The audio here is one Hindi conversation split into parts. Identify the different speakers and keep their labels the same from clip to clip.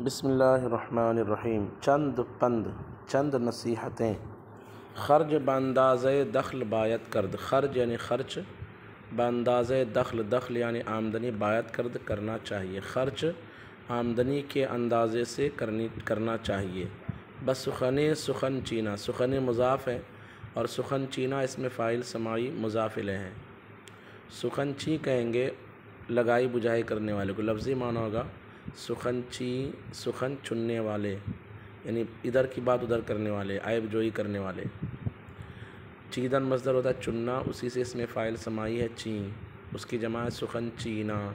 Speaker 1: बसमीम चंद पंद, चंद नसीहतें। ख़र्ज बंदाज दखल बायत करद। ख़र्ज यानी ख़र्च, बंदाज दखल दखल यानी आमदनी बायत करद, करना चाहिए। ख़र्च, आमदनी के अंदाजे से करनी, करना चाहिए। बस सुखन सुखन चीना। सुखन मुजाफ़ है और सुखन चीना इसमें फ़ाइल समाई मुजाफिले हैं। सुखन ची कहेंगे, लगाई बुझाई करने वाले को। लफ्ज़ी माना होगा सुखन ची सुखन चुनने वाले, यानी इधर की बात उधर करने वाले, आयब जोई करने वाले। चीदन मजदर होता है चुनना, उसी से इसमें फ़ाइल समाई है ची, उसकी जमा है सुखन चीना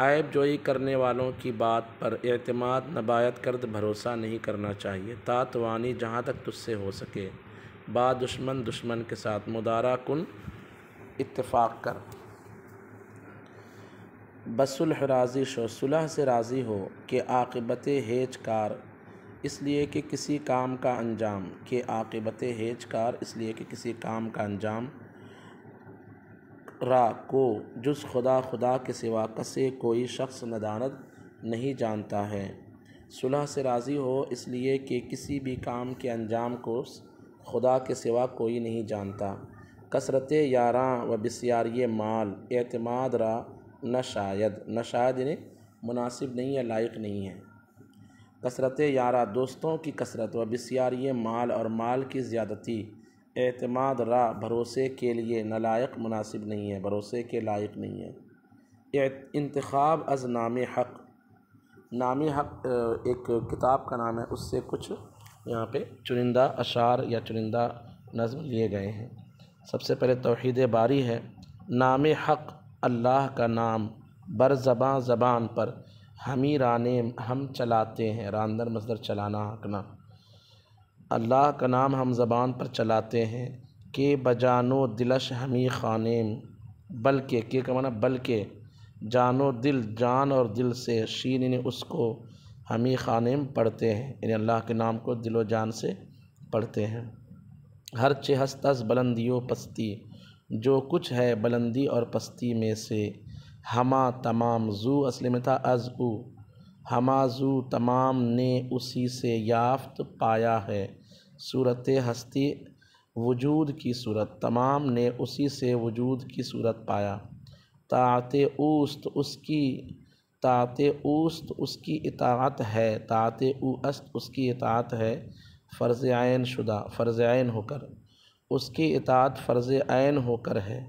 Speaker 1: आयब जोई करने वालों की बात पर अतमाद नबायत करद भरोसा नहीं करना चाहिए। तातवानी जहाँ तक तुझसे हो सके। बा दुश्मन दुश्मन के साथ, मुदारा कन, इत्तेफाक कर। बसुल राज़ी शो, सुलह से राज़ी हो कि आक़िबत हेज कार इसलिए कि किसी काम का अंजाम, के आक़िबत हेज कार इसलिए कि किसी काम का अंजाम, रा को जुस खुदा खुदा के सिवा कसे कोई शख्स नदानत नहीं जानता है। सुलह से राज़ी हो, इसलिए कि किसी भी काम के अंजाम को खुदा के सिवा कोई नहीं जानता। कसरत यारां व बसियारी माल, एतमाद रा न शायद न शायद यानी मुनासिब नहीं है, लायक नहीं है। कसरत यारा, दोस्तों की कसरत, व बसियारी माल और माल की ज़्यादती। एतमाद, रा, भरोसे के लिए नलायक मुनासिब नहीं है, भरोसे के लायक नहीं है। इंतखब अज़ नाम हक़। नाम हक़ एक किताब का नाम है, उससे कुछ यहाँ पे चुनिंदा अशार या चुनिंदा नज़म लिए गए हैं। सबसे पहले तोहद बारी है। नाम हक़ अल्लाह का नाम बर ज़बाँ ज़बान पर हमी राने, हम चलाते हैं। रानदर मजदर चलाना हकना अल्लाह का नाम हम ज़बान पर चलाते हैं के बजानो दिलश हमी ख़ानेम। बल्कि, के का माना बल्कि, जानो दिल, जान और दिल से शीन ने उसको हमी ख़ानेम पढ़ते हैं। यानी अल्लाह के नाम को दिलो जान से पढ़ते हैं। हर चेहस्तस बुलंदियों पस्ती। जो कुछ है बुलंदी और पस्ती में से। हमा तमाम जू असली में था अज़ उ। हमाजू तमाम ने उसी से याफ्त पाया है। सूरत हस्ती वजूद की सूरत। तमाम ने उसी से वजूद की सूरत पाया। तात ऊस्त उसकी, तात ऊस्त उसकी इतात है। तात अस्त उसकी इतात है। फ़र्ज़ आन शुदा, फ़र्ज़ आन होकर। उसकी इतात फ़र्ज़ आन होकर है।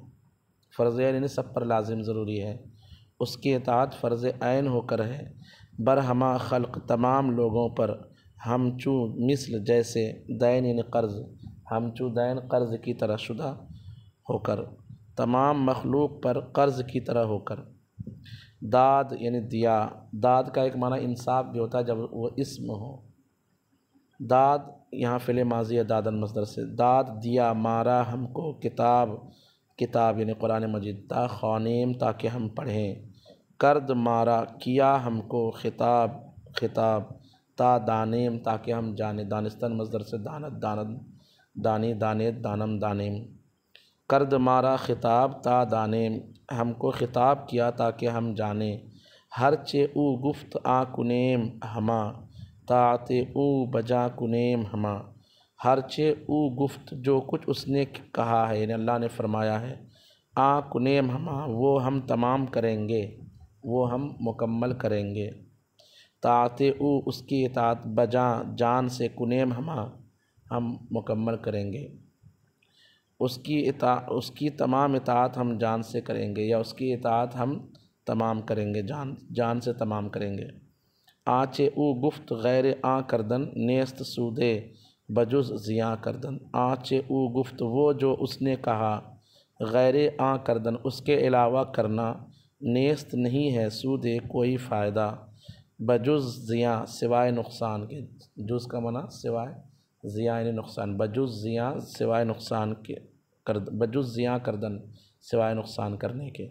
Speaker 1: फ़र्ज़ यानी सब पर लाजिम ज़रूरी है। उसकी इतात फ़र्ज़ आन होकर है। बरहमा खल्क तमाम लोगों पर हम चू मिसल जैसे दैन इन कर्ज़, हम चू दैन कर्ज़ की तरह शुदा होकर, तमाम मखलूक पर कर्ज़ की तरह होकर। दाद यानी दिया, दाद का एक माना इंसाफ भी होता है जब वो इसम हो। दाद, यहाँ फ़िल माजी दादन मजदर से, दाद दिया मारा हमको किताब किताब यानी कुरान मजिद ता ख़ानेम ताकि हम पढ़ें। कर्द मारा किया हमको खिताब खिताब, ता दानेम ताकि हम जाने, दानिस्तन मजदर से दानत दानत, दानी दाने दानम, दानेम। कर्द मारा खिताब, ता दानेम, हमको खिताब किया ताकि हम जाने। हर चे ऊ गुफ्त आ कुनेम हमा। ताते ऊ बजा कुनेम हमा हर चे ऊ गुफ्त जो कुछ उसने कहा है, यानी अल्लाह ने फरमाया है, आ कुनेम हमा वो हम तमाम करेंगे, वो हम मुकम्मल करेंगे। तात ऊ उसकी इतात बजा, जान से कुनेम हमा हम मुकम्मल करेंगे। उसकी इता, उसकी तमाम इतात हम जान से करेंगे, या उसकी इतात हम तमाम करेंगे, जान जान से तमाम करेंगे। आचे ऊ गुफ्त गैर आ करदन, नेस्त सूदे, बजुज़ ज़िया करदन। आचे ऊ गुफ्त वो जो उसने कहा, गैर आ करदन, उसके अलावा करना नेस्त नहीं है, सूदे कोई फ़ायदा। बजुज़ ज़िया, सिवाय नुकसान के, जुज़ का मना, सिवाय ज़िया नुकसान। बजुज़ ज़िया, सिवाय नुकसान के कर, बजुज़ ज़िया करदन, सिवाय नुकसान करने के।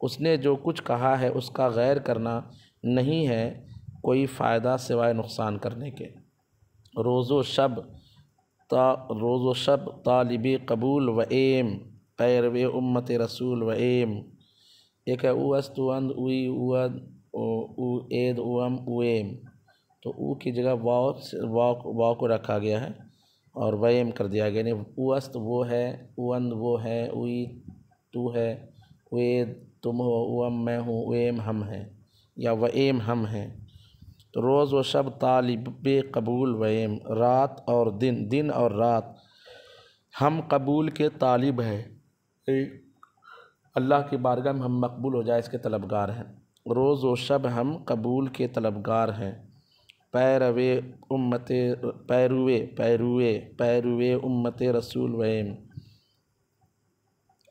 Speaker 1: उसने जो कुछ कहा है, उसका गैर करना नहीं है कोई फ़ायदा सिवाय नुकसान करने के। रोज़ो शब ता, रोज़ो शब तालिब कबूल व एम पैरव उम्मत रसूल व एम। एक है उ अस्त अंद उई उद उम उम तो ऊ की जगह वाव वाव वाव को रखा गया है और वयम कर दिया गया। यानी उस्त वो है उंद वो है उई तू है वेद तुम हो उम मैं हूँ वेम हम हैं या वएम हम हैं। तो रोज़ व शब तालिब कबूल वएम रात और दिन दिन और रात। हम कबूल के तालिब हैं। अल्लाह की बारगाह में हम मकबूल हो जाए, इसके तलबगार हैं। रोज़ व शब हम कबूल के तलबगार हैं। पैरवे उम्मत पैरुए पैरुए पैरुए उम्मत रसूल वैम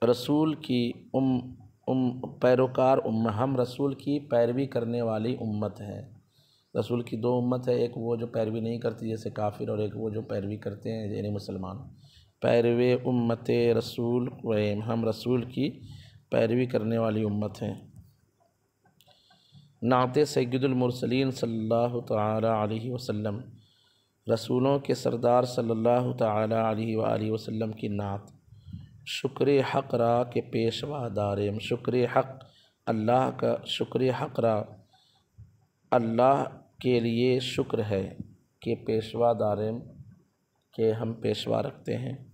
Speaker 1: रसूल की उम उम, पैरोकार उम हम रसूल की पैरवी करने वाली उम्मत हैं। रसूल की दो उम्मत है, एक वो जो पैरवी नहीं करती, जैसे काफिर, और एक वो जो पैरवी करते हैं, यानी मुसलमान। पैरवे उम्मत रसूल हम रसूल की पैरवी करने वाली उम्मत हैं। नात सैदुलमरसलिन सल्लल्लाहु अलैहि वसल्लम, रसूलों के सरदार सल्लल्लाहु अलैहि वसल्लम की नात। शुक्र हक़ रा के पेशवा दारेम, शुक्र हक़ अल्लाह का शुक्र हक़ रा, अल्लाह के लिए शुक्र है कि पेशवा दारेम के हम पेशवा रखते हैं।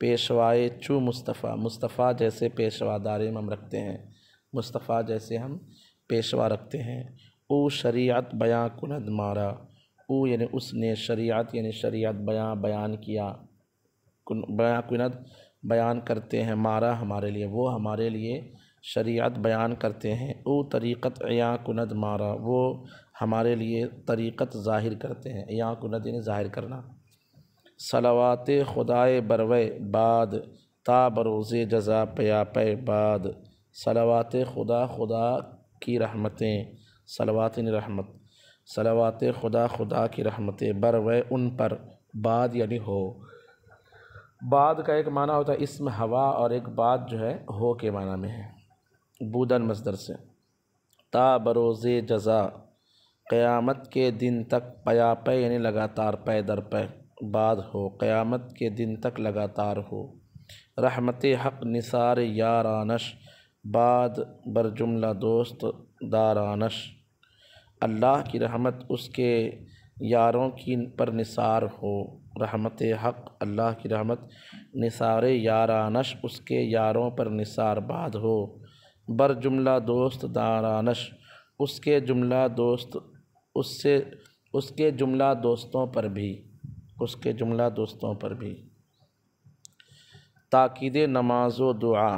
Speaker 1: पेशवाए चू मुस्तफ़ा मुस्तफ़ा जैसे पेशवा दारेम हम रखते हैं। मुस्तफ़ा जैसे हम पेशवा रखते हैं। ओ शरीयत बयां कुनद मारा। ओ यानी उसने शरीयत यानी शरीयत बयां बयान किया। बयां कुनद बयान करते हैं, मारा हमारे लिए, वो हमारे लिए शरीयत बयान करते हैं। ओ तरीक़त या कुनद मारा, वो हमारे लिए तरीक़त ज़ाहिर करते हैं, या कुनद यानी ज़ाहिर करना। सलावात खुदाए बरवे बाद, ता बरोज़ जजा पे बाद। सलावात खुदा खुदा की रहमतें, सलवात रहमत। सलवात खुदा खुदा की रहमतें बर व उन पर, बाद यानी हो। बाद का एक माना होता है इसम हवा, और एक बाद जो है हो के माना में है। बूदन मजदर से। ता बरोज़ जज़ा क़यामत के दिन तक पया पे यानी लगातार पै दर पै बाद हो, क़यामत के दिन तक लगातार हो। रहमत हक़ निसार यारानश, बाद बर जुमला दोस्त दारानश। अल्लाह की रहमत उसके यारों की पर निसार हो। रहमत हक़ अल्लाह की रहमत निसार यारानश उसके यारों पर निसार बाद हो। बर जुमला दोस्त दारानश, उसके जुमला दोस्त उससे, उसके जुमला दोस्तों पर भी, उसके जुमला दोस्तों पर भी। ताकीद नमाज़ व दुआ,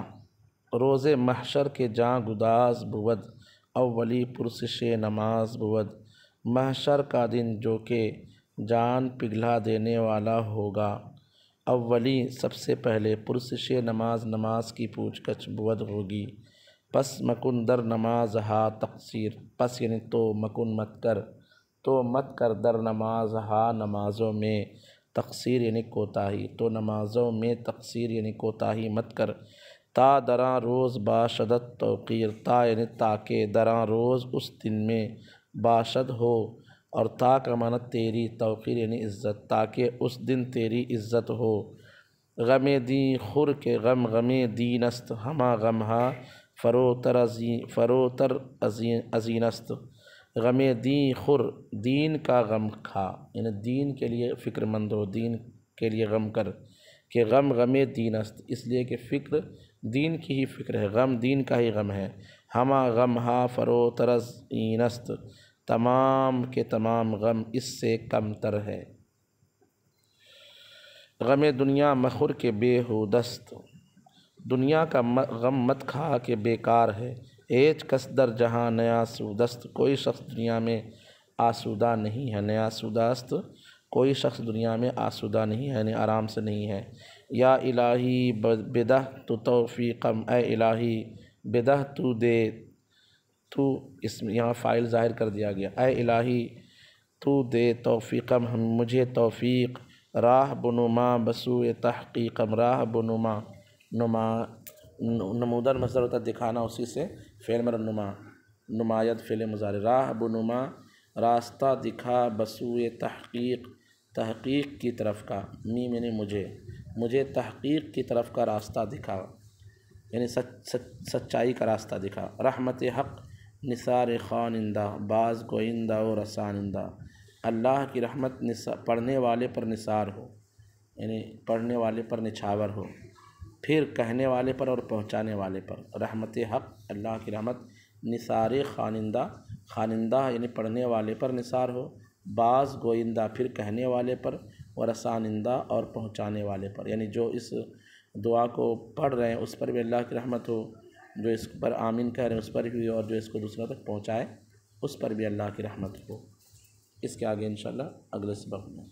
Speaker 1: रोज़ महशर के जहाँ गुदास बुवद अवली पुरसश नमाज़ बुवद। महशर का दिन जो कि जान पिघला देने वाला होगा। अव्वली सबसे पहले पुरसश नमाज़ नमाज़ की पूछ कछ बुवद होगी। पस मकुन दर नमाज़ हा तकसीर। पस यानी तो मकुन मत कर। तो मत कर दर नमाज़ हा नमाज़ों में तकसीर यानी कोताही। तो नमाज़ों में तकसीर यानी कोताही मत कर। ता दरा रोज़ बाशदत तोक़ीर। ता यानी ताकि दरा रोज़ उस दिन में बाशद हो। और ता का माना तेरी तोक़ीर यानी इज़्ज़त। ताकि उस दिन तेरी इज़्ज़त हो। गम दी खुर के गम गम दीनस्त हमा गम हा फ़रोतर अजी फ़रोतर अजीनस्त गम दी खुर दीन का गम खा यानी दीन के लिए फ़िक्रमंद हो दीन के लिए गम कर कि गम गम दीनस्त इसलिए कि फ़िक्र दीन की ही फ़िक्र है गम दीन का ही गम है हमा गम हा फ़रो तरस ईनस्त तमाम के तमाम गम इससे कम तर है गम दुनिया मखुर के बेहूदस्त दुनिया का गम मत खा के बेकार है। एज कसदर जहाँ नया सूदस्त, कोई शख्स दुनिया में आसूदा नहीं है। नया सूदस्त, कोई शख्स दुनिया में आसूदा नहीं है, यानी आराम से नहीं है। या इलाही बेदह तो तोफ़ी कम ए इलाही, बेदह तू दे, तू इसमें यहाँ फ़ाइल ज़ाहिर कर दिया गया। ए इलाही, तू दे तोफ़ीक़म, हम, मुझे तोफ़ी राह बनुमा बसू तहक़ीक़म, राह बनुमा। नुमा नमूदर मसर होता दिखाना उसी से। फ़ेल मर नुमा, नुमायत फ़िल मुजार राह बनुमा रास्ता दिखा बसू तहक़ीक़ तहक़ीक़ की तरफ़ का। मी मैंने मुझे मुझे तहक़ीक़ की तरफ़ का रास्ता दिखा। यानी सच सच, सच्चाई का रास्ता दिखा। रहमत हक़, निसार खानिंदा बाज़ गोइंदा और रसानिंदा अल्लाह की रहमत पढ़ने वाले पर निसार हो। यानी पढ़ने वाले पर निछावर हो। फिर कहने वाले पर और पहुँचाने वाले पर। रहमत हक़, अल्लाह की रहमत। निसार खानिंदा खानिंदा यानी पढ़ने वाले पर निसार हो। बाज़ गोइंदा, फिर कहने वाले पर व रसानिंदा और पहुँचाने वाले पर। यानी जो इस दुआ को पढ़ रहे हैं, उस पर भी अल्लाह की रहमत हो। जो इस पर आमीन कह रहे हैं, उस पर भी और जो इसको दूसरा तक पहुँचाए, उस पर भी अल्लाह की रहमत हो। इसके आगे इंशाल्लाह अगले सबक में।